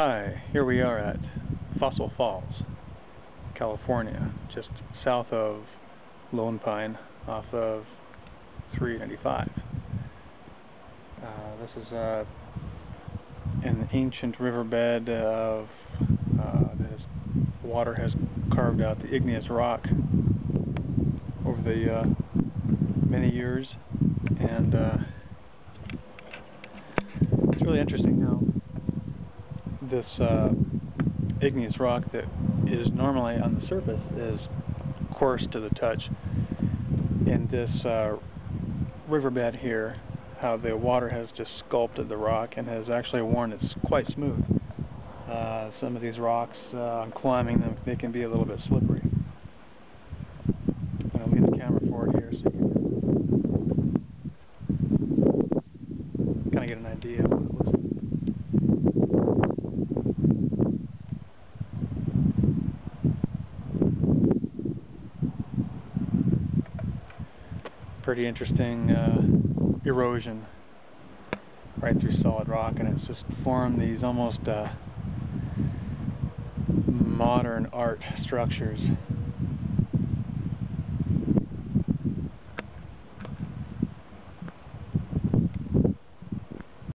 Hi, here we are at Fossil Falls, California, just south of Lone Pine off of 395. Uh, this is uh, an ancient riverbed of uh, this water has carved out the igneous rock over the uh, many years and uh, it's really interesting how this uh, igneous rock that is normally on the surface is coarse to the touch. In this uh, riverbed here, how the water has just sculpted the rock and has actually worn it's quite smooth. Uh, some of these rocks, uh, on climbing them, they can be a little bit slippery. Going to leave the camera forward here so you can kind of get an idea of what it looks like. Pretty interesting uh, erosion right through solid rock and it's just formed these almost uh, modern art structures